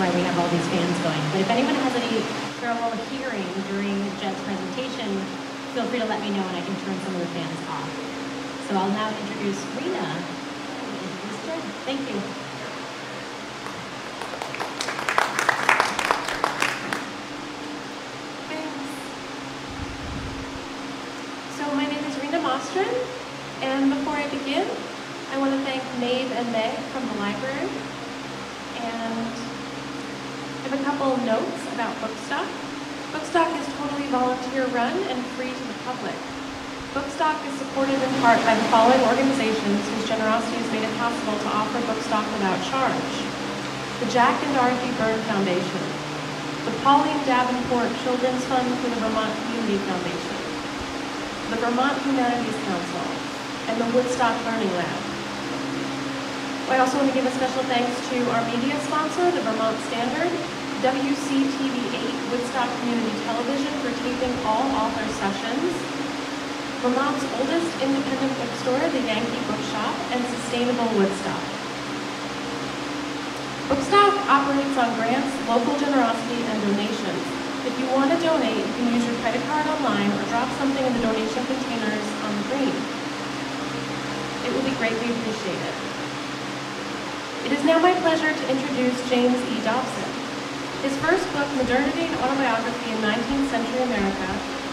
why we have all these fans going. But if anyone has any trouble hearing during Jed's presentation, feel free to let me know and I can turn some of the fans off. So I'll now introduce Rena. Introduce. Thank you. So my name is Rena Mosteirin, and before I begin, I want to thank Maeve and Meg from the library, Have a couple notes about Bookstock. Bookstock is totally volunteer-run and free to the public. Bookstock is supported in part by the following organizations whose generosity has made it possible to offer Bookstock without charge. The Jack and Dorothy Byrne Foundation, the Pauline Davenport Children's Fund for the Vermont Community Foundation, the Vermont Humanities Council, and the Woodstock Learning Lab. I also want to give a special thanks to our media sponsor, the Vermont Standard, WCTV8 Woodstock Community Television for taping all author sessions, Vermont's oldest independent bookstore, the Yankee Bookshop, and Sustainable Woodstock. Bookstock operates on grants, local generosity, and donations. If you want to donate, you can use your credit card online or drop something in the donation containers on the green. It will be greatly appreciated. It is now my pleasure to introduce James E. Dobson. His first book, Modernity and Autobiography in 19th Century America,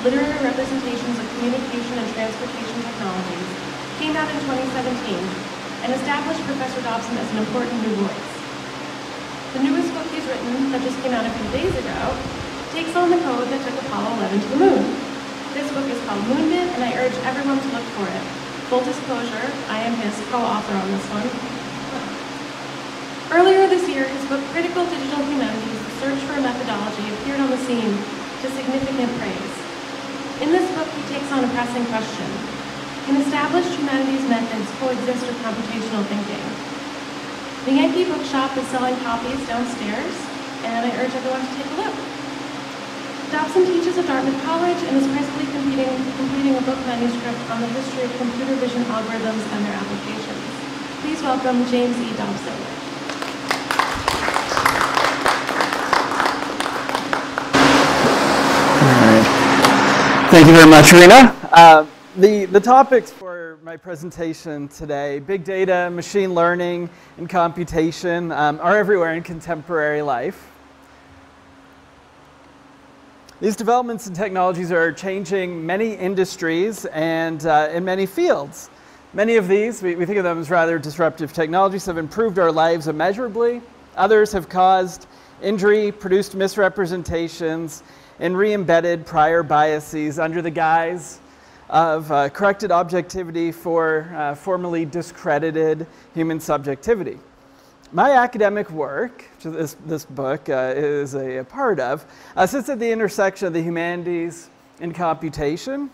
Literary Representations of Communication and Transportation Technologies, came out in 2017 and established Professor Dobson as an important new voice. The newest book he's written, that just came out a few days ago, takes on the code that took Apollo 11 to the moon. This book is called Moonbit, and I urge everyone to look for it. Full disclosure, I am his co-author on this one. Earlier this year, his book Critical Digital Humanities, Search for a Methodology appeared on the scene to significant praise. In this book, he takes on a pressing question. Can established humanities methods coexist with computational thinking? The Yankee Bookshop is selling copies downstairs, and I urge everyone to take a look. Dobson teaches at Dartmouth College and is presently completing, completing a book manuscript on the history of computer vision algorithms and their applications. Please welcome James E. Dobson. Thank you very much, Rena. Uh, the, the topics for my presentation today, big data, machine learning, and computation, um, are everywhere in contemporary life. These developments and technologies are changing many industries and uh, in many fields. Many of these, we, we think of them as rather disruptive technologies, have improved our lives immeasurably. Others have caused injury, produced misrepresentations, and re-embedded prior biases under the guise of uh, corrected objectivity for uh, formerly discredited human subjectivity. My academic work, which this, this book uh, is a, a, part of, uh, sits at the intersection of the humanities and computation.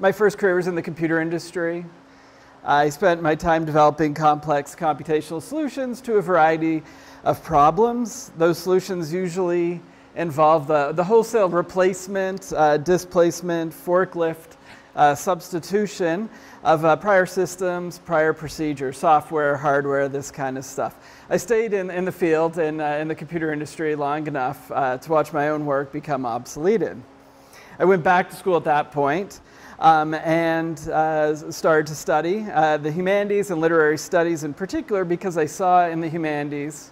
My first career was in the computer industry. I spent my time developing complex computational solutions to a variety of problems. Those solutions usually involve the, the wholesale replacement, uh, displacement, forklift, uh, substitution of uh, prior systems, prior procedures, software, hardware, this kind of stuff. I stayed in, in the field and in, in the computer industry long enough uh, to watch my own work become obsoleted. I went back to school at that point, um, and uh, started to study uh, the humanities and literary studies in particular because I saw in the humanities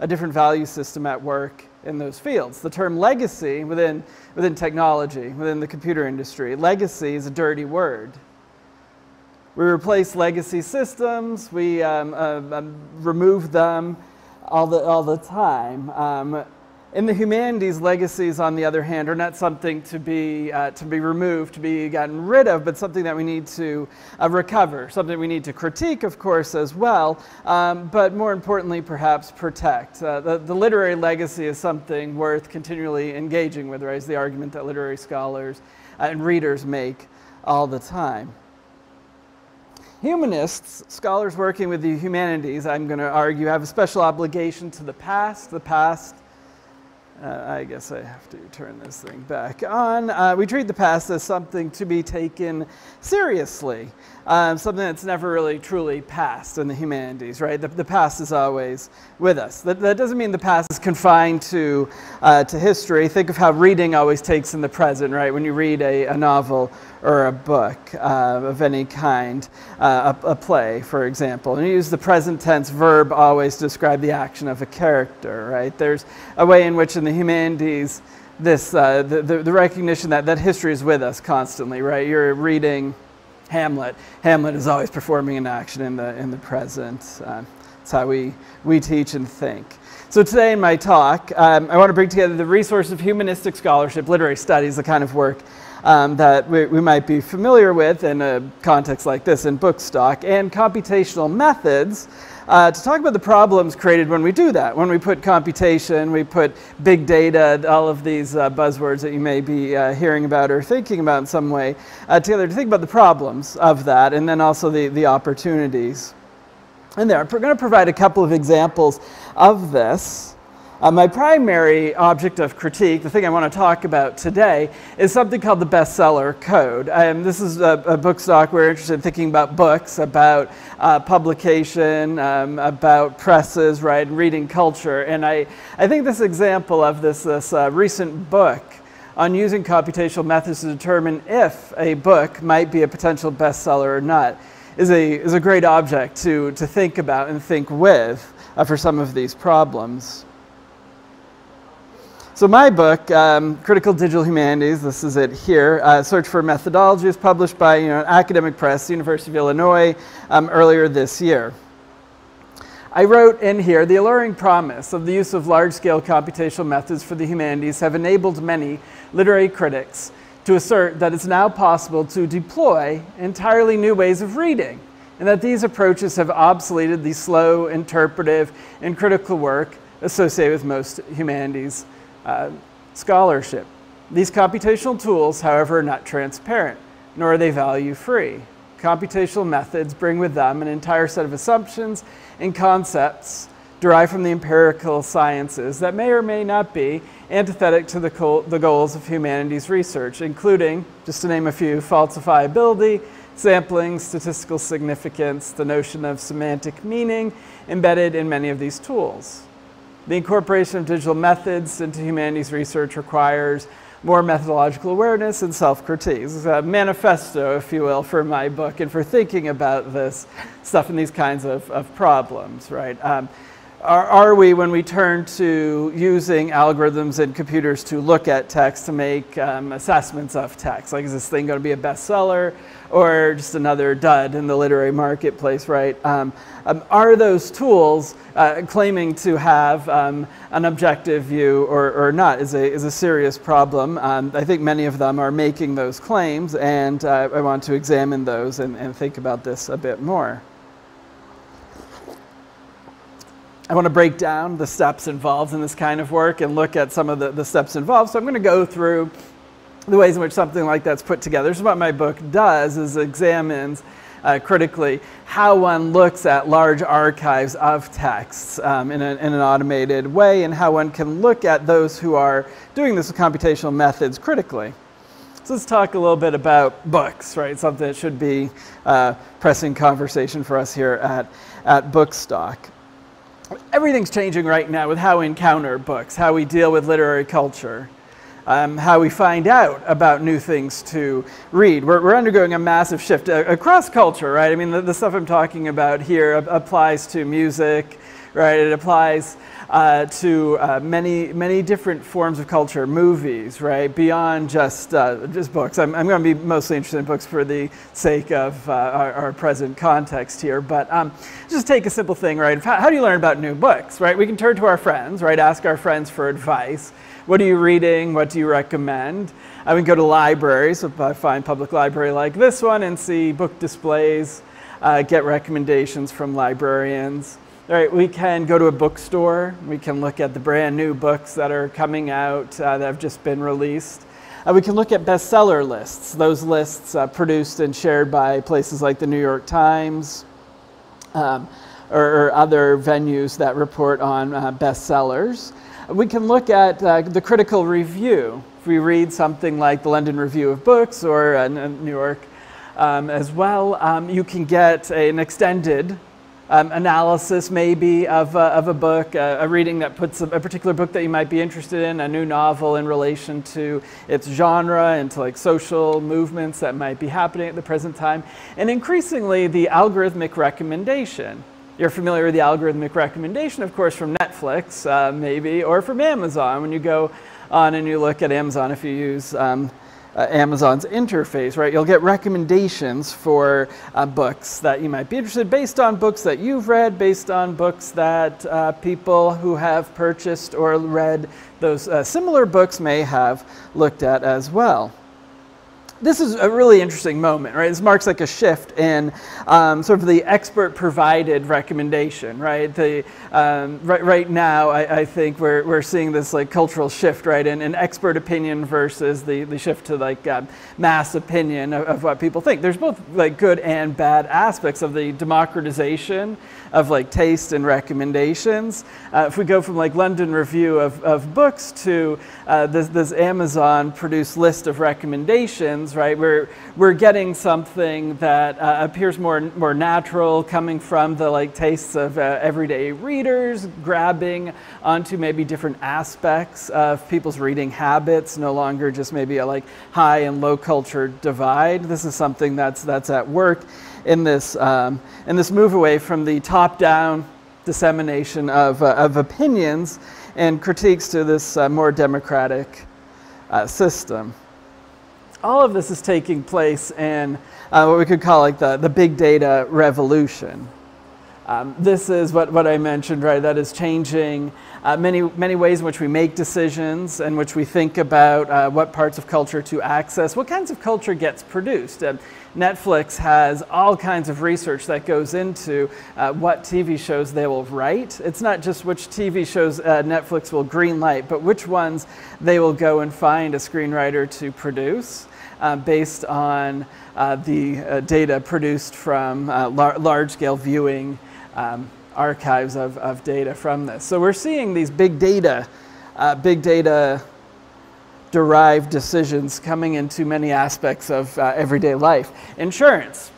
a different value system at work in those fields. The term legacy within, within technology, within the computer industry, legacy is a dirty word. We replace legacy systems, we um, uh, um, remove them all the, all the time. Um, in the humanities, legacies, on the other hand, are not something to be, uh, to be removed, to be gotten rid of, but something that we need to uh, recover, something we need to critique, of course, as well, um, but more importantly, perhaps protect. Uh, the, the literary legacy is something worth continually engaging with, right? Is the argument that literary scholars uh, and readers make all the time. Humanists, scholars working with the humanities, I'm going to argue, have a special obligation to the past. The past Uh, I guess I have to turn this thing back on. Uh, we treat the past as something to be taken seriously, um, something that's never really truly past in the humanities, right? The, the past is always with us. That, that, doesn't mean the past is confined to, uh, to history. Think of how reading always takes in the present, right? When you read a, a novel or a book uh, of any kind, uh, a, a, play, for example, and you use the present tense verb always to describe the action of a character, right? There's a way in which in the humanities, this, uh, the, the, the recognition that, that history is with us constantly, right? You're reading Hamlet. Hamlet is always performing an action in the, in the present. Uh, that's how we, we teach and think. So today in my talk, um, I want to bring together the resource of humanistic scholarship, literary studies, the kind of work um, that we, we, might be familiar with in a context like this in Bookstock, and computational methods uh, to talk about the problems created when we do that. When we put computation, we put big data, all of these uh, buzzwords that you may be uh, hearing about or thinking about in some way, uh, together to think about the problems of that and then also the, the opportunities. And there, we're going to provide a couple of examples of this. Uh, my primary object of critique, the thing I want to talk about today, is something called the bestseller code. Um, this is a, a, book stock. We're interested in thinking about books, about uh, publication, um, about presses, right, and reading culture. And I, I think this example of this, this uh, recent book on using computational methods to determine if a book might be a potential bestseller or not is a, is a great object to, to think about and think with uh, for some of these problems. So my book, um, Critical Digital Humanities, this is it here, uh, Search for Methodology, is published by you know, academic press, University of Illinois, um, earlier this year. I wrote in here, the alluring promise of the use of large-scale computational methods for the humanities have enabled many literary critics to assert that it's now possible to deploy entirely new ways of reading, and that these approaches have obsoleted the slow, interpretive, and critical work associated with most humanities uh, scholarship. These computational tools, however, are not transparent, nor are they value free. Computational methods bring with them an entire set of assumptions and concepts derived from the empirical sciences that may or may not be antithetic to the, the goals of humanities research, including, just to name a few, falsifiability, sampling, statistical significance, the notion of semantic meaning embedded in many of these tools. The incorporation of digital methods into humanities research requires more methodological awareness and self-critique. This is a manifesto, if you will, for my book and for thinking about this stuff and these kinds of, of problems, right? Um, are, are, we, when we turn to using algorithms and computers to look at text to make um, assessments of text? Like, is this thing going to be a bestseller? or just another dud in the literary marketplace, right? Um, um, are those tools uh, claiming to have um, an objective view or, or not is a, is a serious problem. Um, I think many of them are making those claims, and uh, I want to examine those and, and think about this a bit more. I want to break down the steps involved in this kind of work and look at some of the, the steps involved. So I'm going to go through the ways in which something like that's put together. So what my book does is examines uh, critically how one looks at large archives of texts um, in, a, in, an automated way and how one can look at those who are doing this with computational methods critically. So let's talk a little bit about books, right? Something that should be uh, pressing conversation for us here at, at Bookstock. Everything's changing right now with how we encounter books, how we deal with literary culture um, how we find out about new things to read. We're, we're undergoing a massive shift uh, across culture, right? I mean, the, the stuff I'm talking about here applies to music, right? It applies uh, to uh, many, many different forms of culture, movies, right? Beyond just, uh, just books. I'm, I'm going to be mostly interested in books for the sake of uh, our, our, present context here. But um, just take a simple thing, right? How, how do you learn about new books, right? We can turn to our friends, right? Ask our friends for advice. What are you reading? What do you recommend? I would go to libraries, if I find public library like this one, and see book displays, uh, get recommendations from librarians. All right, we can go to a bookstore. We can look at the brand new books that are coming out uh, that have just been released. Uh, we can look at bestseller lists, those lists uh, produced and shared by places like the New York Times um, or, or, other venues that report on uh, bestsellers. we can look at uh, the critical review. If we read something like the London Review of Books or uh, New York um, as well, um, you can get an extended um, analysis maybe of, uh, of a book, uh, a reading that puts a, a, particular book that you might be interested in, a new novel in relation to its genre and to like social movements that might be happening at the present time, and increasingly the algorithmic recommendation. You're familiar with the algorithmic recommendation, of course, from Netflix, uh, maybe, or from Amazon. When you go on and you look at Amazon, if you use um, uh, Amazon's interface, right? You'll get recommendations for uh, books that you might be interested based on books that you've read, based on books that uh, people who have purchased or read those uh, similar books may have looked at as well this is a really interesting moment, right? This marks like a shift in um, sort of the expert provided recommendation, right? The, um, right, right now, I, I, think we're, we're seeing this like cultural shift, right? In, in expert opinion versus the, the shift to like uh, mass opinion of, of, what people think. There's both like good and bad aspects of the democratization of like taste and recommendations. Uh, if we go from like London Review of, of books to uh, this, this Amazon produced list of recommendations, right? We're, we're getting something that uh, appears more, more natural coming from the like tastes of uh, everyday readers, grabbing onto maybe different aspects of people's reading habits, no longer just maybe a like high and low culture divide. This is something that's, that's at work in this, um, in this move away from the top down dissemination of, uh, of opinions and critiques to this uh, more democratic uh, system. All of this is taking place in uh, what we could call like the, the big data revolution. Um, this is what, what I mentioned, right? That is changing uh, many, many ways in which we make decisions, in which we think about uh, what parts of culture to access, what kinds of culture gets produced. Netflix has all kinds of research that goes into uh, what TV shows they will write. It's not just which TV shows uh, Netflix will greenlight, but which ones they will go and find a screenwriter to produce. Uh, based on uh, the uh, data produced from uh, lar large scale viewing um, archives of, of data from this. So we're seeing these big data, uh, big data derived decisions coming into many aspects of everyday life. Insurance.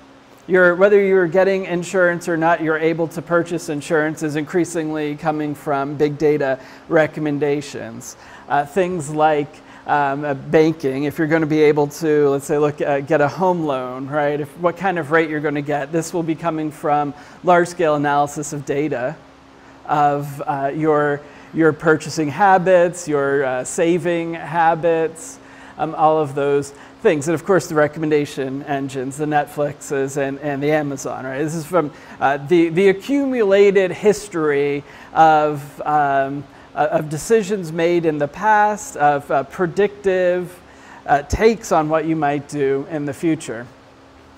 You're, whether you're getting insurance or not, you're able to purchase insurance is increasingly coming from big data recommendations. Uh, things like um, uh, banking, if you're going to be able to, let's say, look, uh, get a home loan, right? If, what kind of rate you're going to get, this will be coming from large-scale analysis of data of uh, your, your purchasing habits, your uh, saving habits, um, all of those things. And of course, the recommendation engines, the Netflixes and, and the Amazon, right? This is from uh, the, the accumulated history of um, uh, of decisions made in the past, of uh, predictive uh, takes on what you might do in the future.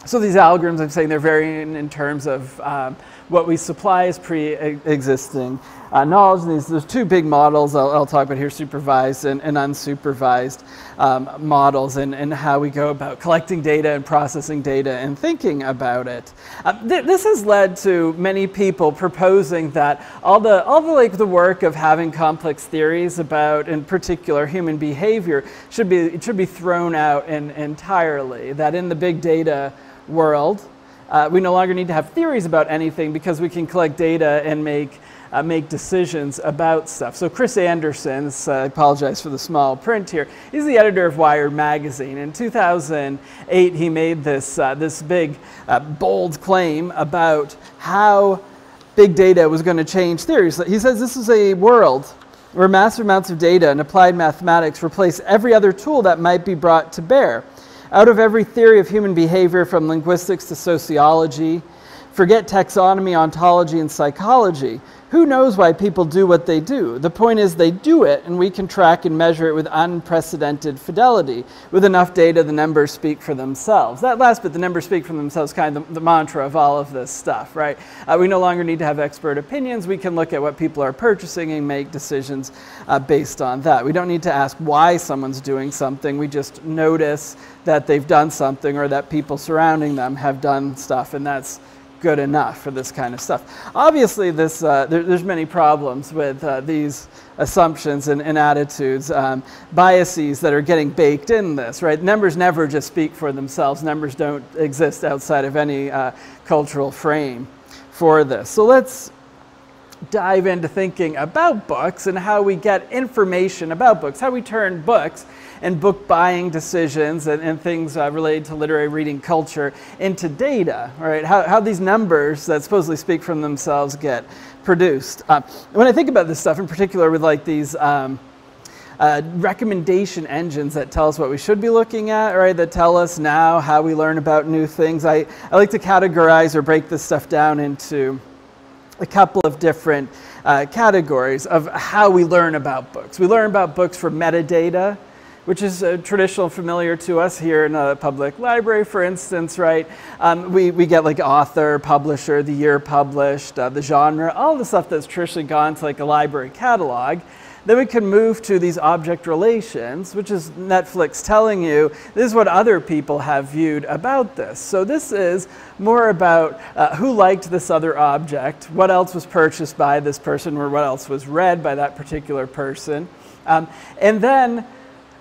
So these algorithms, I'm saying they're varying in terms of um, what we supply as pre-existing uh, knowledge. And these, there's two big models I'll, I'll talk about here, supervised and, and unsupervised um, models and, and how we go about collecting data and processing data and thinking about it. Uh, th this has led to many people proposing that all the, all the, like, the work of having complex theories about, in particular, human behavior should be, should be thrown out in, entirely, that in the big data world, uh, we no longer need to have theories about anything because we can collect data and make, uh, make decisions about stuff. So Chris Anderson, uh, I apologize for the small print here, he's the editor of Wired magazine. In 2008, he made this, uh, this big, uh, bold claim about how big data was going to change theories. He says this is a world where massive amounts of data and applied mathematics replace every other tool that might be brought to bear. Out of every theory of human behavior, from linguistics to sociology, forget taxonomy, ontology, and psychology. Who knows why people do what they do? The point is they do it, and we can track and measure it with unprecedented fidelity. With enough data, the numbers speak for themselves. That last bit, the numbers speak for themselves, kind of the, the mantra of all of this stuff, right? Uh, we no longer need to have expert opinions. We can look at what people are purchasing and make decisions uh, based on that. We don't need to ask why someone's doing something. We just notice that they've done something or that people surrounding them have done stuff, and that's good enough for this kind of stuff. Obviously, this, uh, there, there's many problems with uh, these assumptions and, and attitudes, um, biases that are getting baked in this, right? Numbers never just speak for themselves. Numbers don't exist outside of any uh, cultural frame for this. So let's dive into thinking about books and how we get information about books, how we turn books and book buying decisions and, and things uh, related to literary reading culture into data, right? How, how these numbers that supposedly speak from themselves get produced. Uh, when I think about this stuff, in particular with like these um, uh, recommendation engines that tell us what we should be looking at, right? That tell us now how we learn about new things. I, I like to categorize or break this stuff down into a couple of different uh, categories of how we learn about books. We learn about books from metadata, which is uh, traditional familiar to us here in a public library, for instance, right? Um, we, we get like author, publisher, the year published, uh, the genre, all the stuff that's traditionally gone to like a library catalog. Then we can move to these object relations, which is Netflix telling you this is what other people have viewed about this. So this is more about uh, who liked this other object, what else was purchased by this person, or what else was read by that particular person. Um, and then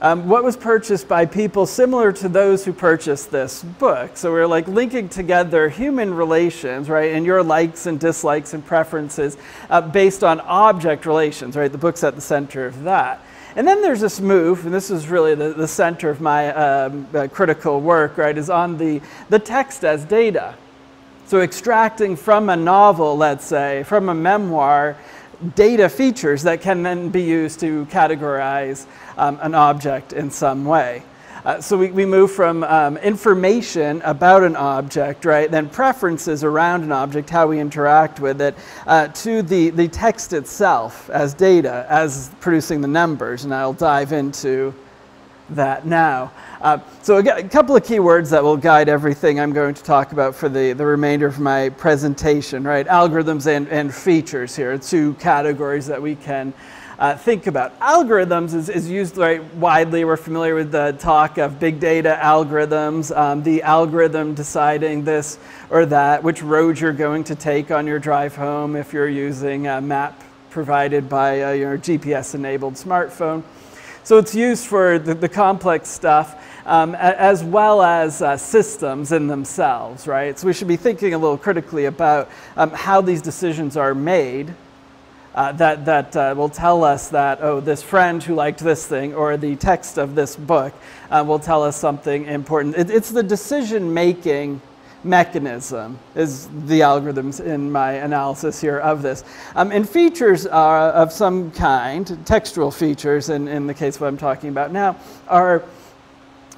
um, what was purchased by people similar to those who purchased this book. So we're like linking together human relations, right, and your likes and dislikes and preferences uh, based on object relations, right? The book's at the center of that. And then there's this move, and this is really the, the center of my um, uh, critical work, right, is on the, the text as data. So extracting from a novel, let's say, from a memoir, data features that can then be used to categorize um, an object in some way. Uh, so we, we move from um, information about an object, right, then preferences around an object, how we interact with it, uh, to the, the text itself as data, as producing the numbers. And I'll dive into that now. Uh, so a couple of keywords that will guide everything I'm going to talk about for the, the remainder of my presentation, right? Algorithms and, and features here, two categories that we can uh, think about. Algorithms is, is used very widely. We're familiar with the talk of big data algorithms, um, the algorithm deciding this or that, which road you're going to take on your drive home if you're using a map provided by uh, your GPS enabled smartphone. So it's used for the, the complex stuff um, as well as uh, systems in themselves, right? So we should be thinking a little critically about um, how these decisions are made uh, that, that uh, will tell us that, oh, this friend who liked this thing, or the text of this book uh, will tell us something important. It, it's the decision making mechanism is the algorithms in my analysis here of this. Um, and features are of some kind, textual features in, in the case what I'm talking about now, are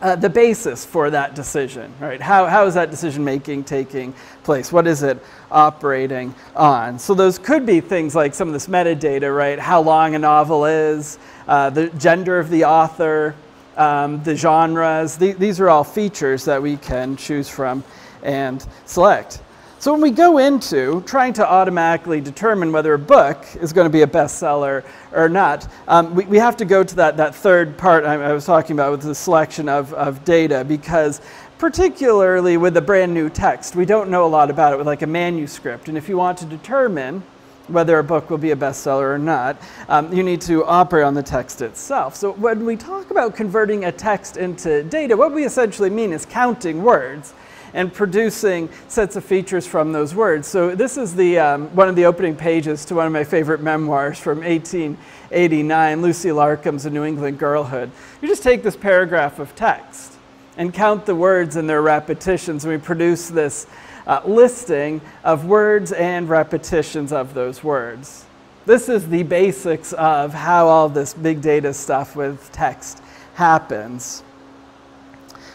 uh, the basis for that decision, right? How, how is that decision making taking place? What is it operating on? So those could be things like some of this metadata, right? How long a novel is, uh, the gender of the author, um, the genres. The, these are all features that we can choose from and select. So when we go into trying to automatically determine whether a book is going to be a bestseller or not, um, we, we have to go to that, that third part I, I was talking about with the selection of, of data because particularly with a brand new text, we don't know a lot about it with like a manuscript. And if you want to determine whether a book will be a bestseller or not, um, you need to operate on the text itself. So when we talk about converting a text into data, what we essentially mean is counting words and producing sets of features from those words. So this is the, um, one of the opening pages to one of my favorite memoirs from 1889, Lucy Larcom's A New England Girlhood. You just take this paragraph of text and count the words and their repetitions, and we produce this uh, listing of words and repetitions of those words. This is the basics of how all this big data stuff with text happens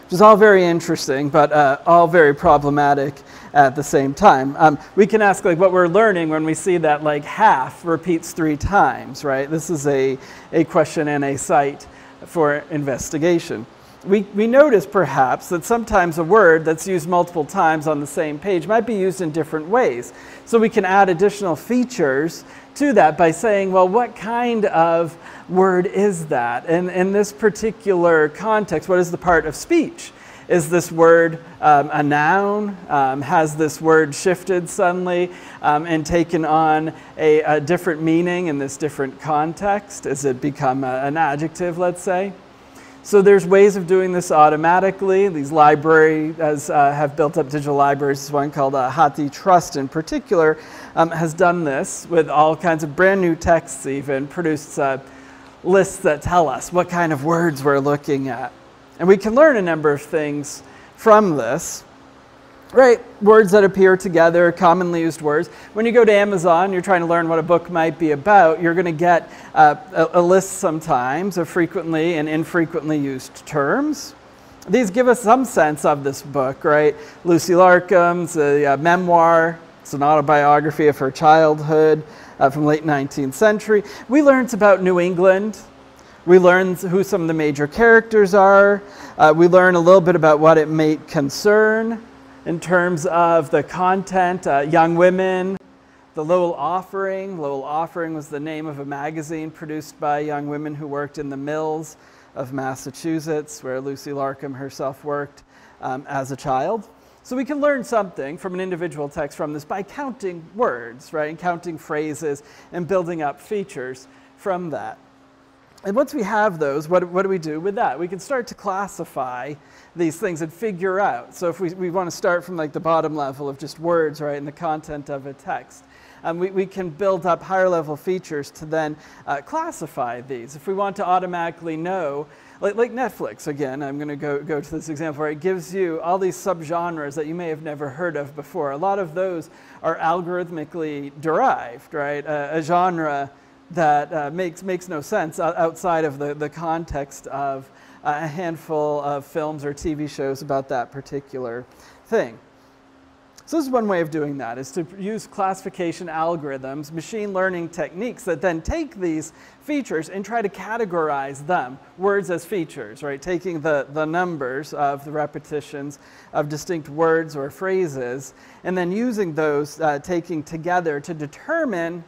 which is all very interesting, but uh, all very problematic at the same time. Um, we can ask like what we're learning when we see that like half repeats three times, right? This is a, a question and a site for investigation. We, we notice perhaps that sometimes a word that's used multiple times on the same page might be used in different ways. So we can add additional features to that by saying, well, what kind of word is that? And in this particular context, what is the part of speech Is this word um, a noun? Um, has this word shifted suddenly um, and taken on a, a, different meaning in this different context? Has it become a, an adjective, let's say? So there's ways of doing this automatically. These libraries uh, have built up digital libraries. This one called uh, HathiTrust in particular um, has done this with all kinds of brand new texts even, produced uh, lists that tell us what kind of words we're looking at. And we can learn a number of things from this. Right, words that appear together, commonly used words. When you go to Amazon, you're trying to learn what a book might be about, you're going to get uh, a, a, list sometimes of frequently and infrequently used terms. These give us some sense of this book, right? Lucy Larcom's a, a memoir, it's an autobiography of her childhood uh, from late 19th century. We learned about New England, we learn who some of the major characters are. Uh, we learn a little bit about what it may concern in terms of the content. Uh, young women, the Lowell Offering. Lowell Offering was the name of a magazine produced by young women who worked in the mills of Massachusetts, where Lucy Larcom herself worked um, as a child. So we can learn something from an individual text from this by counting words, right, and counting phrases and building up features from that. And once we have those, what, what do we do with that? We can start to classify these things and figure out. So if we, we want to start from like the bottom level of just words, right, and the content of a text, um, we, we can build up higher level features to then uh, classify these. If we want to automatically know, like, like Netflix, again, I'm going to go, go to this example where it gives you all these subgenres that you may have never heard of before. A lot of those are algorithmically derived, right? Uh, a genre that uh, makes, makes no sense outside of the, the context of a handful of films or TV shows about that particular thing. So this is one way of doing that, is to use classification algorithms, machine learning techniques that then take these features and try to categorize them, words as features, right? Taking the, the numbers of the repetitions of distinct words or phrases, and then using those, uh, taking together to determine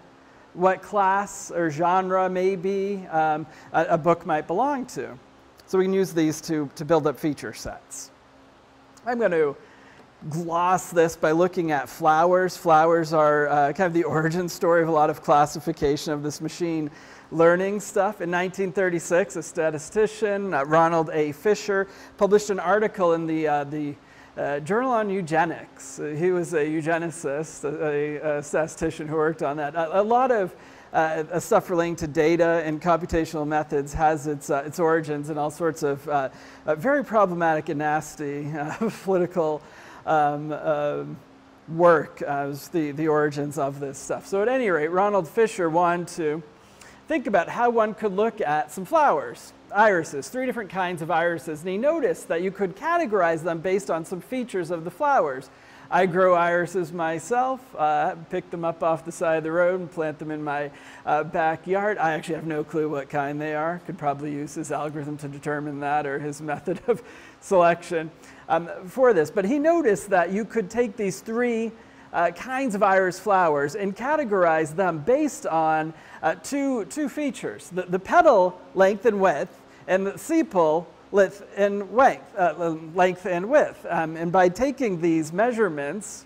what class or genre maybe um, a, a, book might belong to. So we can use these to, to build up feature sets. I'm going to gloss this by looking at flowers. Flowers are uh, kind of the origin story of a lot of classification of this machine learning stuff. In 1936, a statistician, uh, Ronald A. Fisher, published an article in the, uh, the uh, journal on eugenics. Uh, he was a eugenicist, a, a, statistician who worked on that. A, a lot of uh, stuff relating to data and computational methods has its, uh, its origins in all sorts of uh, uh, very problematic and nasty political um, um work as the, the origins of this stuff. So at any rate, Ronald Fisher wanted to think about how one could look at some flowers irises, three different kinds of irises, and he noticed that you could categorize them based on some features of the flowers. I grow irises myself, uh, pick them up off the side of the road and plant them in my uh, backyard. I actually have no clue what kind they are. Could probably use his algorithm to determine that or his method of selection um, for this. But he noticed that you could take these three uh, kinds of iris flowers and categorize them based on uh, two, two features, the, the petal length and width and the sepal length and length, uh, length and width. Um, and by taking these measurements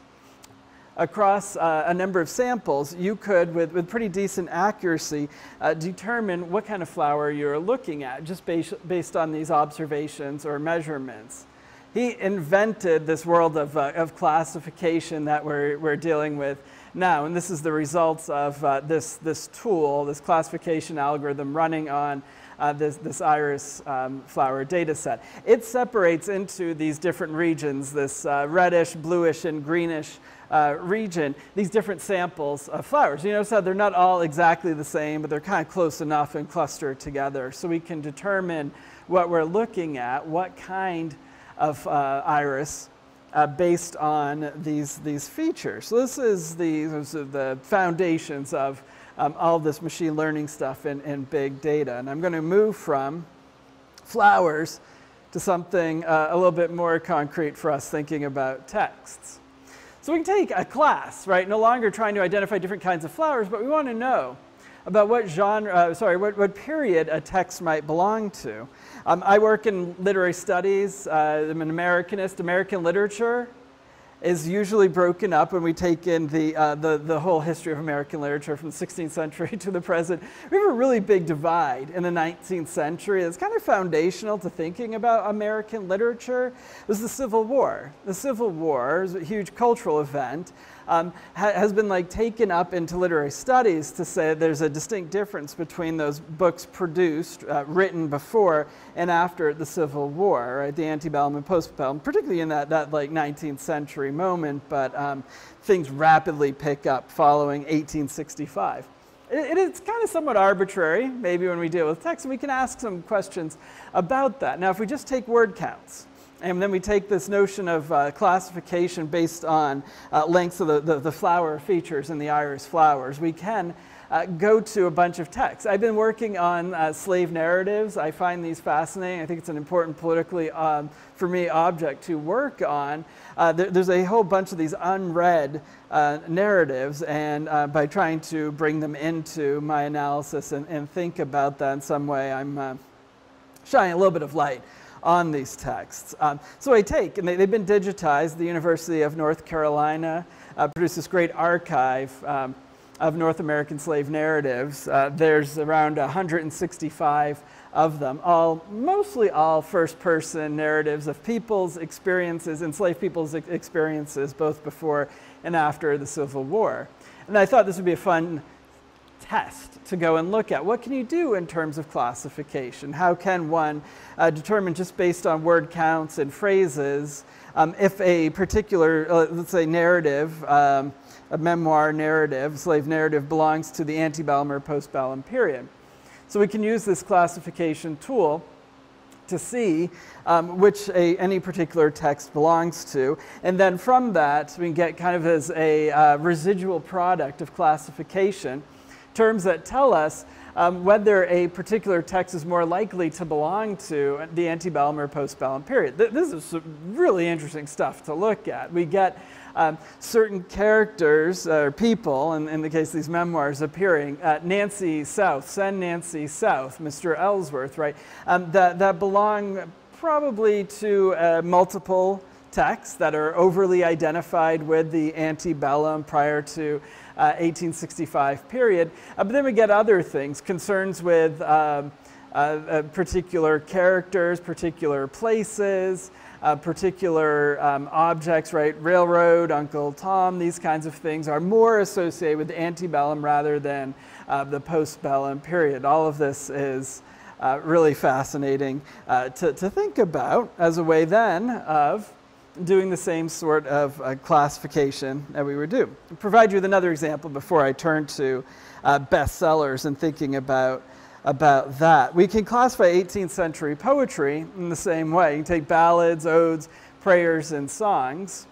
across uh, a number of samples, you could, with, with pretty decent accuracy, uh, determine what kind of flower you're looking at just based, based on these observations or measurements he invented this world of, uh, of classification that we're, we're dealing with now. And this is the results of uh, this, this tool, this classification algorithm running on uh, this, this iris um, flower data set. It separates into these different regions, this uh, reddish, bluish, and greenish uh, region, these different samples of flowers. You notice how they're not all exactly the same, but they're kind of close enough and clustered together. So we can determine what we're looking at, what kind of uh, iris uh, based on these, these features. So this is the, the foundations of um, all this machine learning stuff in, in big data. And I'm going to move from flowers to something uh, a little bit more concrete for us thinking about texts. So we can take a class, right? No longer trying to identify different kinds of flowers, but we want to know about what genre, uh, sorry, what, what period a text might belong to. Um, I work in literary studies. Uh, I'm an Americanist. American literature is usually broken up when we take in the, uh, the, the whole history of American literature from the 16th century to the present. We have a really big divide in the 19th century that's kind of foundational to thinking about American literature. It was the Civil War. The Civil War is a huge cultural event um, ha has been like taken up into literary studies to say there's a distinct difference between those books produced, uh, written before and after the Civil War, right? The antebellum and postbellum, particularly in that, that like 19th century moment, but um, things rapidly pick up following 1865 it's kind of somewhat arbitrary, maybe when we deal with text, and we can ask some questions about that. Now, if we just take word counts, and then we take this notion of uh, classification based on uh, lengths of the, the, the, flower features in the iris flowers. We can uh, go to a bunch of texts. I've been working on uh, slave narratives. I find these fascinating. I think it's an important politically, um, for me, object to work on. Uh, there, there's a whole bunch of these unread uh, narratives, and by trying to bring them into my analysis and, and, think about that in some way, I'm shining a little bit of light on these texts. Um, so I take, and they, have been digitized. The University of North Carolina uh, produced this great archive um, of North American slave narratives. Uh, there's around 165 of them, all mostly all first-person narratives of people's experiences, enslaved people's experiences, both before and after the Civil War. And I thought this would be a fun test to go and look at. What can you do in terms of classification? How can one uh, determine just based on word counts and phrases um, if a particular, uh, let's say, narrative, um, a memoir narrative, slave narrative, belongs to the antebellum or postbellum period? So we can use this classification tool to see um, which a, any particular text belongs to. And then from that, we can get kind of as a uh, residual product of classification terms that tell us um, whether a particular text is more likely to belong to the antebellum or postbellum period. This is really interesting stuff to look at. We get um, certain characters or people, in, in the case of these memoirs, appearing. Uh, Nancy South, send Nancy South, Mr. Ellsworth, right? Um, that, that belong probably to uh, multiple texts that are overly identified with the antebellum prior to uh, 1865 period. Uh, but then we get other things, concerns with um, uh, uh particular characters, particular places, uh, particular um, objects, right? Railroad, Uncle Tom, these kinds of things are more associated with antebellum rather than uh, the postbellum period. All of this is really fascinating to, to think about as a way then of doing the same sort of uh, classification that we would do. I'll provide you with another example before I turn to uh, bestsellers and thinking about, about that. We can classify 18th century poetry in the same way. You can take ballads, odes, prayers, and songs,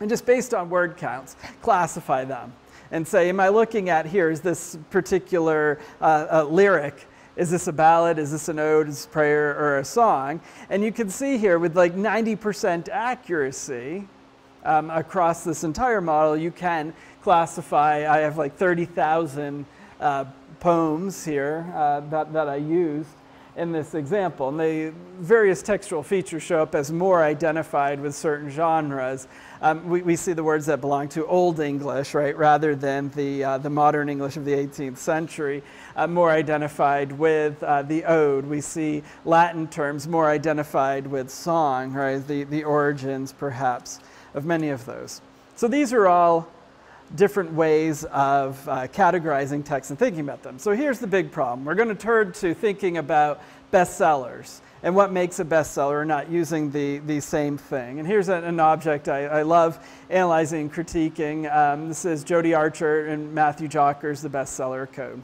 and just based on word counts, classify them and say, am I looking at here, is this particular uh, lyric is this a ballad? Is this an ode? Is prayer or a song? And you can see here with like 90% accuracy um, across this entire model, you can classify. I have like 30,000 uh, poems here uh, that, that I used in this example. And the various textual features show up as more identified with certain genres. Um, we, we, see the words that belong to Old English, right, rather than the, uh, the modern English of the 18th century, uh, more identified with uh, the ode. We see Latin terms more identified with song, right, the, the origins perhaps of many of those. So these are all different ways of uh, categorizing texts and thinking about them. So here's the big problem. We're going to turn to thinking about bestsellers and what makes a bestseller, not using the, the same thing. And here's an, an object I, I, love analyzing and critiquing. Um, this is Jodie Archer and Matthew Jockers' The Bestseller Code.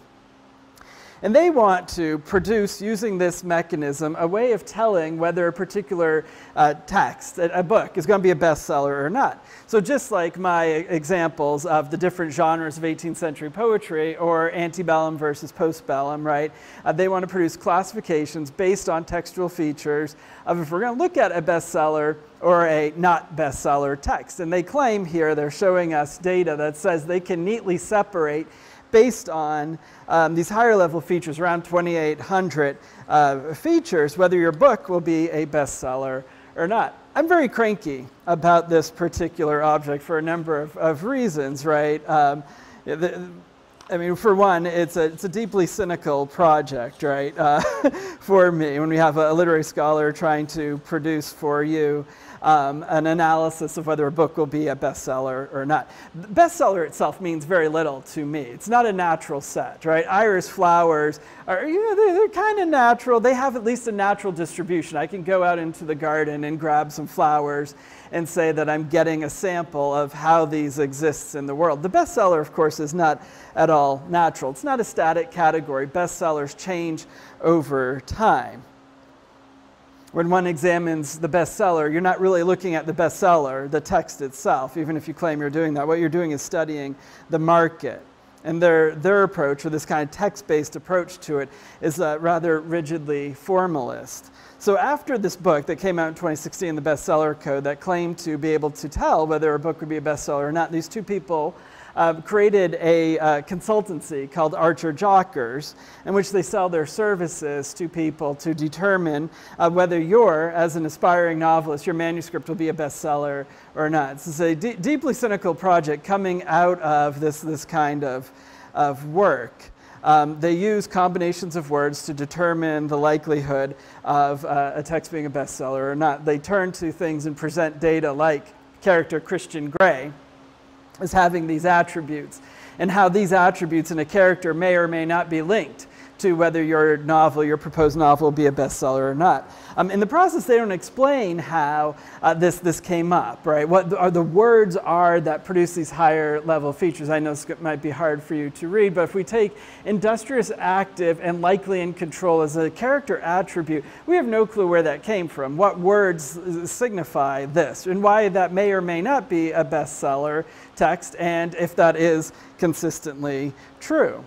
And they want to produce, using this mechanism, a way of telling whether a particular uh, text, a, book, is going to be a bestseller or not. So just like my examples of the different genres of 18th century poetry or antebellum versus postbellum, right? Uh, they want to produce classifications based on textual features of if we're going to look at a bestseller or a not bestseller text. And they claim here, they're showing us data that says they can neatly separate based on um, these higher level features, around 2,800 uh, features, whether your book will be a bestseller or not. I'm very cranky about this particular object for a number of, of reasons, right? Um, the, I mean, for one, it's a, it's a deeply cynical project, right, uh, for me when we have a literary scholar trying to produce for you um, an analysis of whether a book will be a bestseller or not. Bestseller itself means very little to me. It's not a natural set, right? Iris flowers are, you know, they're, they're kind of natural. They have at least a natural distribution. I can go out into the garden and grab some flowers and say that I'm getting a sample of how these exist in the world. The bestseller, of course, is not at all natural. It's not a static category. Bestsellers change over time when one examines the bestseller, you're not really looking at the bestseller, the text itself, even if you claim you're doing that. What you're doing is studying the market. And their, their approach, or this kind of text based approach to it, is uh, rather rigidly formalist. So, after this book that came out in 2016, the bestseller code, that claimed to be able to tell whether a book would be a bestseller or not, these two people uh, created a uh, consultancy called Archer Jockers, in which they sell their services to people to determine uh, whether you're, as an aspiring novelist, your manuscript will be a bestseller or not. This is a deeply cynical project coming out of this, this kind of, of work. Um, they use combinations of words to determine the likelihood of uh, a text being a bestseller or not. They turn to things and present data like character Christian Grey, as having these attributes, and how these attributes in a character may or may not be linked to whether your novel, your proposed novel, will be a bestseller or not. Um, in the process, they don't explain how uh, this, this came up, right? What are the words are that produce these higher level features? I know this might be hard for you to read, but if we take industrious, active, and likely in control as a character attribute, we have no clue where that came from. What words signify this, and why that may or may not be a bestseller text, and if that is consistently true.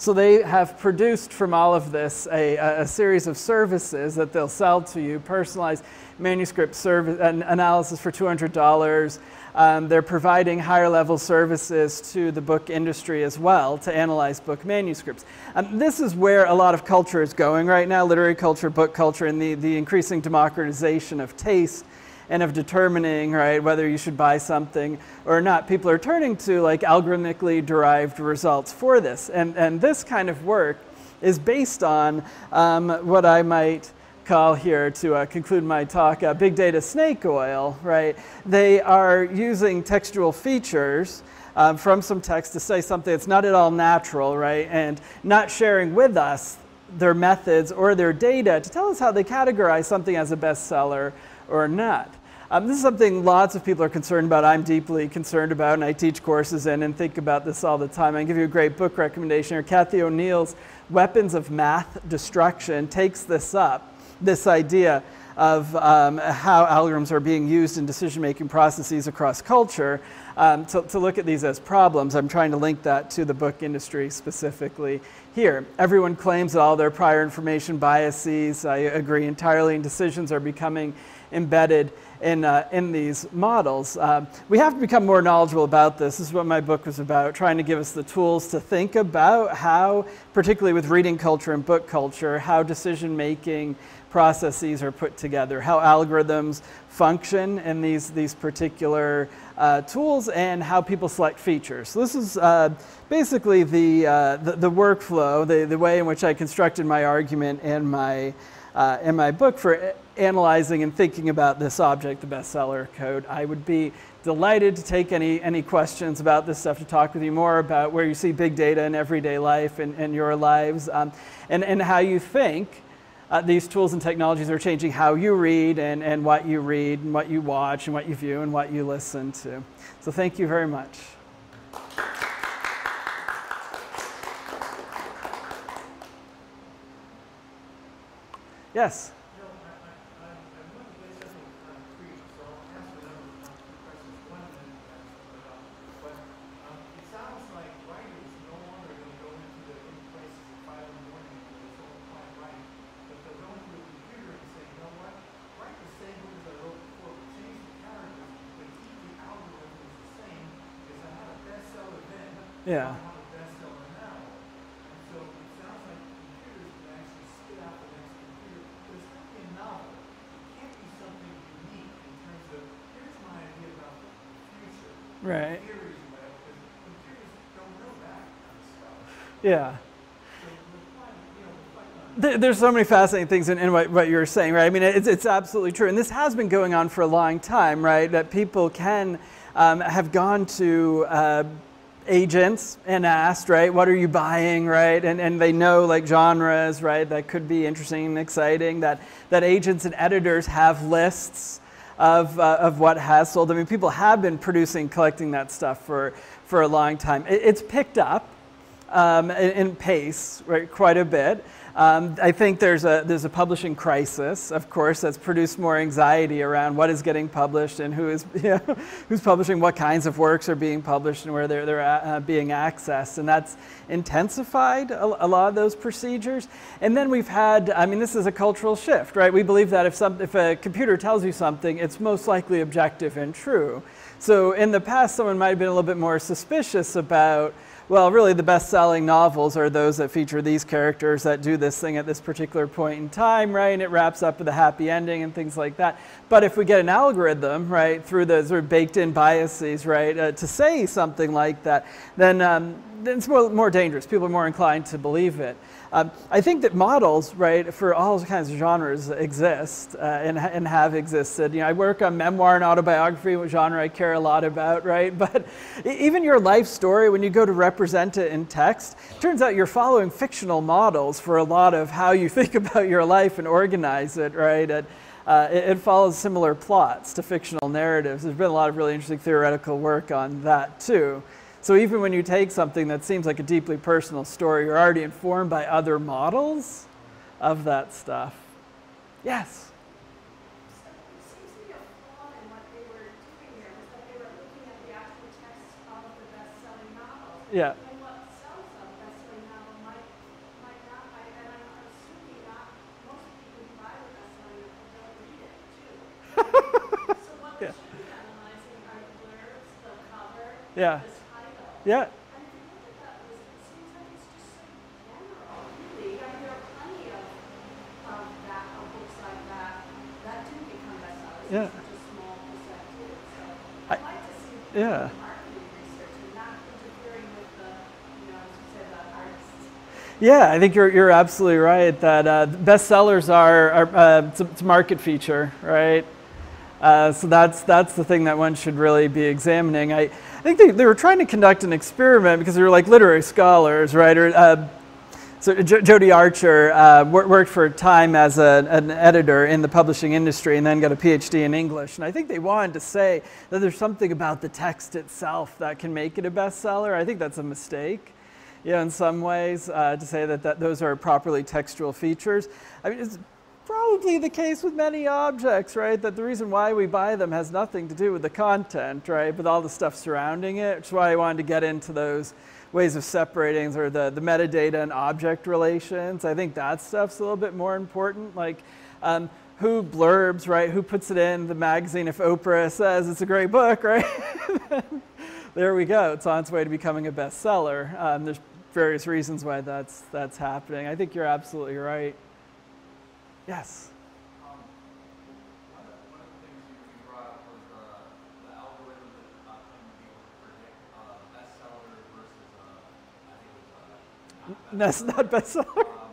So they have produced from all of this a, a, series of services that they'll sell to you, personalized manuscript service analysis for $200. Um, they're providing higher level services to the book industry as well to analyze book manuscripts. Um, this is where a lot of culture is going right now, literary culture, book culture, and the, the increasing democratization of taste and of determining right whether you should buy something or not. People are turning to like algorithmically derived results for this, and and this kind of work is based on um, what I might call here to uh, conclude my talk uh, big data snake oil right? They are using textual features um, from some text to say something that's not at all natural right? And not sharing with us their methods or their data to tell us how they categorize something as a bestseller or not um, this is something lots of people are concerned about. I'm deeply concerned about, and I teach courses in and think about this all the time. I give you a great book recommendation here. Cathy O'Neil's Weapons of Math Destruction takes this up, this idea of um, how algorithms are being used in decision making processes across culture um, to, to look at these as problems. I'm trying to link that to the book industry specifically here. Everyone claims that all their prior information biases, I agree entirely, and decisions are becoming embedded in, uh, in these models. Uh, we have to become more knowledgeable about this. This is what my book was about, trying to give us the tools to think about how, particularly with reading culture and book culture, how decision making processes are put together, how algorithms function in these, these particular uh, tools, and how people select features. So this is uh, basically the, uh, the, the, workflow, the, the way in which I constructed my argument and my uh, in my book for analyzing and thinking about this object, the bestseller code. I would be delighted to take any, any questions about this stuff, to talk with you more about where you see big data in everyday life and, and your lives, um, and, and how you think uh, these tools and technologies are changing how you read and, and what you read and what you watch and what you view and what you listen to. So thank you very much. Yes. Yeah. Right. theories and that, but computers don't know that kind of stuff. Yeah. There's so many fascinating things in, in what, what you're saying, right? I mean, it's, it's absolutely true. And this has been going on for a long time, right? That people can um, have gone to uh, agents and asked, right, what are you buying, right? And, and they know like genres, right, that could be interesting and exciting, that, that agents and editors have lists of, uh, of what has sold. I mean, people have been producing, collecting that stuff for, for a long time. It, it's picked up um, in, pace, right, quite a bit. Um, I think there's a, there's a publishing crisis, of course, that's produced more anxiety around what is getting published and who is, you know, who's publishing, what kinds of works are being published and where they're, they're uh, being accessed. And that's intensified a, a lot of those procedures. And then we've had, I mean, this is a cultural shift, right? We believe that if, some, if a computer tells you something, it's most likely objective and true. So in the past, someone might have been a little bit more suspicious about, well, really the best selling novels are those that feature these characters that do this thing at this particular point in time, right? And it wraps up with a happy ending and things like that. But if we get an algorithm, right, through those sort of baked in biases, right, uh, to say something like that, then, um, then it's more, more dangerous. People are more inclined to believe it. Um, I think that models, right, for all kinds of genres exist uh, and, and have existed. You know, I work on memoir and autobiography, which genre I care a lot about, right? But even your life story, when you go to represent it in text, turns out you're following fictional models for a lot of how you think about your life and organize it, right? And, uh, it, it follows similar plots to fictional narratives. There's been a lot of really interesting theoretical work on that too. So even when you take something that seems like a deeply personal story, you're already informed by other models of that stuff. Yes. So it seems to be a flaw in what they were doing here, was that they were looking at the actual text of the best-selling novel. Yeah. And what sells a best-selling novel might, might not, I, and I'm assuming not, most people who buy the best-selling novel don't read it, too. So what they Yeah. Yeah. Yeah. I. Yeah. Yeah, I think you're, you're absolutely right that uh, bestsellers are, are uh, it's, a, it's a market feature, right? Uh, so that's, that's the thing that one should really be examining. I, I think they, they were trying to conduct an experiment because they were like literary scholars, right? Or, uh, so J- Jodie Archer uh, wor- worked for a time as a, an editor in the publishing industry and then got a PhD in English. And I think they wanted to say that there's something about the text itself that can make it a bestseller. I think that's a mistake you know, in some ways, uh, to say that, that those are properly textual features. I mean, it's probably the case with many objects, right? That the reason why we buy them has nothing to do with the content, right? But all the stuff surrounding it, which is why I wanted to get into those ways of separating or the, the metadata and object relations. I think that stuff's a little bit more important. Like, um, who blurbs, right? Who puts it in the magazine if Oprah says it's a great book, right? there we go. It's on its way to becoming a bestseller. Um, there's various reasons why that's that's happening. I think you're absolutely right. Yes. Um, one of, one of the things you, you brought up was the, the algorithm that uh, can be able to predict uh, bestseller versus, uh, I think it was, uh, That's not bestseller. um,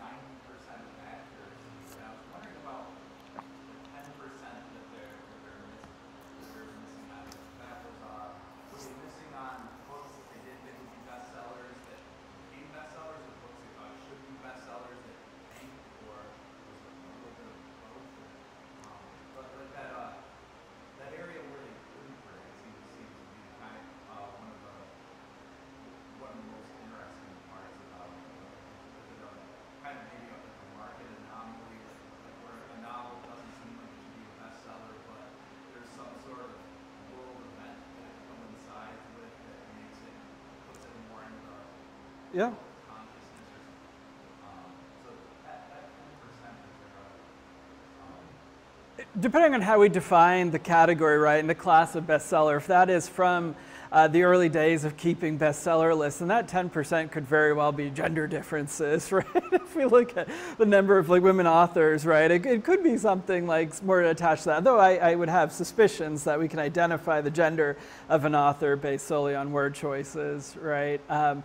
90% accuracy. And I was wondering about the 10% that they're, that they're missing, that they're missing on. That was, uh, was they missing on books that they didn't think would be bestsellers that became bestsellers, or books they thought should be bestsellers that became, or was it a little bit of both? Um, but, but that, uh, that area where they couldn't predict seems, seems to be kind of, uh, one of the, one of the most interesting parts about it. Is it a, kind of maybe a, like a market anomaly, like, like where a novel doesn't seem like it should be a bestseller, but there's some sort of world event that coincides with that makes it, puts it more in the Yeah. consciousness or something. Um, so that, that ten percent is there, a, um, Depending on how we define the category, right, and the class of bestseller, if that is from uh, the early days of keeping bestseller lists, and that 10% could very well be gender differences, right? if we look at the number of like women authors, right, it, it could be something like more attached to that. Though I, I would have suspicions that we can identify the gender of an author based solely on word choices, right? Um,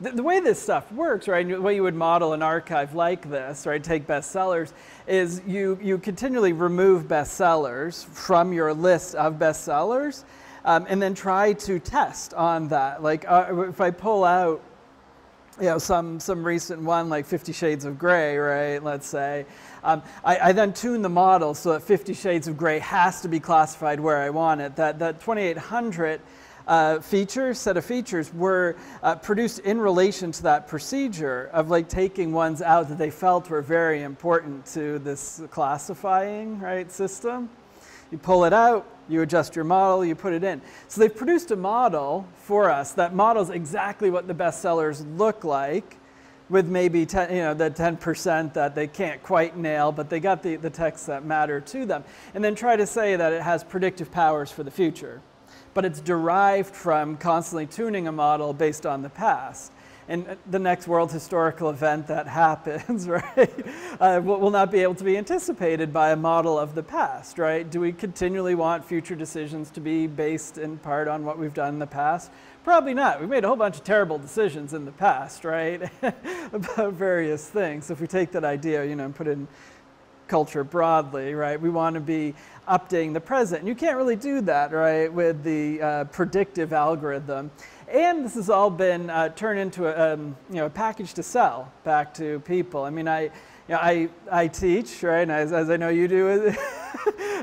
the, the, way this stuff works, right, the way you would model an archive like this, right, take bestsellers, is you, you continually remove bestsellers from your list of bestsellers um, and then try to test on that. Like uh, if I pull out, you know, some, some recent one like Fifty Shades of Grey, right, let's say, um, I, I, then tune the model so that Fifty Shades of Grey has to be classified where I want it. That, that 2800 uh, features, set of features, were uh, produced in relation to that procedure of like taking ones out that they felt were very important to this classifying right system. You pull it out, you adjust your model, you put it in. So they've produced a model for us that models exactly what the bestsellers look like with maybe 10, you know, the 10% that they can't quite nail, but they got the, the texts that matter to them. And then try to say that it has predictive powers for the future. But it's derived from constantly tuning a model based on the past and the next world historical event that happens, right, uh, will not be able to be anticipated by a model of the past, right? Do we continually want future decisions to be based in part on what we've done in the past? Probably not. We've made a whole bunch of terrible decisions in the past, right, about various things. So if we take that idea, you know, and put it in culture broadly, right, we want to be updating the present. And you can't really do that, right, with the uh, predictive algorithm. And this has all been uh, turned into a, um, you know, a package to sell back to people. I mean, I, you know, I, I teach, right, as, as I know you do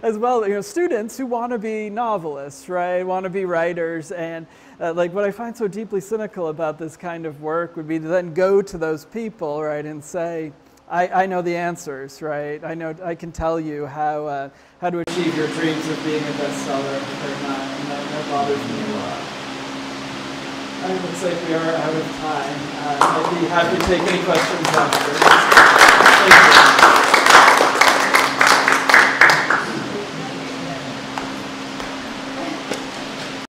as well, you know, students who want to be novelists, right, want to be writers. And uh, like what I find so deeply cynical about this kind of work would be to then go to those people, right, and say, I, I know the answers, right? I know I can tell you how, uh, how to achieve your dreams of being a bestseller, they're not, and that, that bothers me a lot. It looks like we are out of time. Uh, I'd be happy to take any questions after.